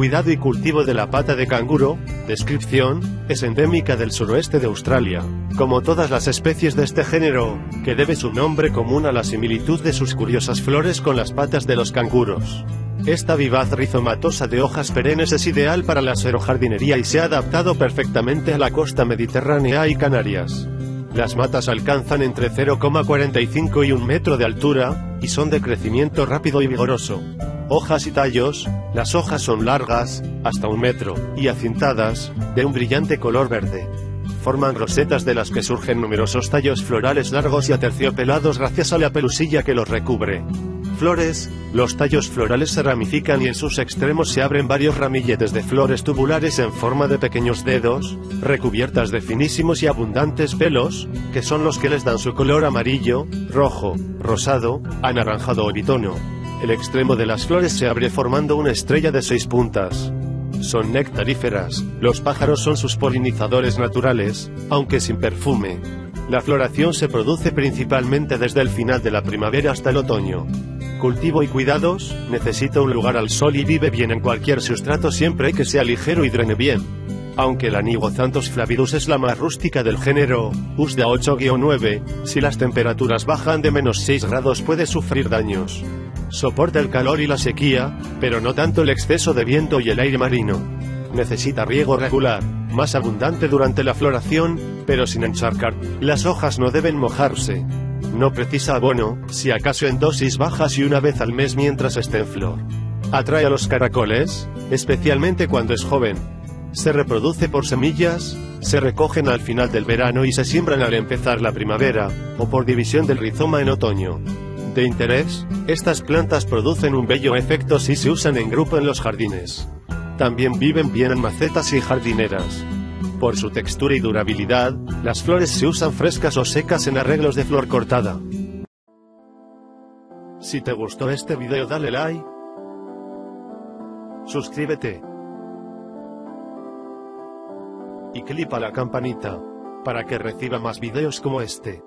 cuidado y cultivo de la pata de canguro, descripción, es endémica del suroeste de Australia, como todas las especies de este género, que debe su nombre común a la similitud de sus curiosas flores con las patas de los canguros. Esta vivaz rizomatosa de hojas perennes es ideal para la serojardinería y se ha adaptado perfectamente a la costa mediterránea y Canarias. Las matas alcanzan entre 0,45 y 1 metro de altura, y son de crecimiento rápido y vigoroso. Hojas y tallos, las hojas son largas, hasta un metro, y acintadas, de un brillante color verde. Forman rosetas de las que surgen numerosos tallos florales largos y aterciopelados gracias a la pelusilla que los recubre. Flores, los tallos florales se ramifican y en sus extremos se abren varios ramilletes de flores tubulares en forma de pequeños dedos, recubiertas de finísimos y abundantes pelos, que son los que les dan su color amarillo, rojo, rosado, anaranjado o bitono. El extremo de las flores se abre formando una estrella de seis puntas. Son nectaríferas, los pájaros son sus polinizadores naturales, aunque sin perfume. La floración se produce principalmente desde el final de la primavera hasta el otoño. Cultivo y cuidados, necesita un lugar al sol y vive bien en cualquier sustrato siempre que sea ligero y drene bien. Aunque la Nigozanthus flavidus es la más rústica del género, USDA 8-9, si las temperaturas bajan de menos 6 grados puede sufrir daños. Soporta el calor y la sequía, pero no tanto el exceso de viento y el aire marino. Necesita riego regular, más abundante durante la floración, pero sin encharcar. Las hojas no deben mojarse. No precisa abono, si acaso en dosis bajas y una vez al mes mientras esté en flor. Atrae a los caracoles, especialmente cuando es joven. Se reproduce por semillas, se recogen al final del verano y se siembran al empezar la primavera, o por división del rizoma en otoño. De interés, estas plantas producen un bello efecto si se usan en grupo en los jardines. También viven bien en macetas y jardineras. Por su textura y durabilidad, las flores se usan frescas o secas en arreglos de flor cortada. Si te gustó este video dale like, suscríbete y clipa la campanita para que reciba más videos como este.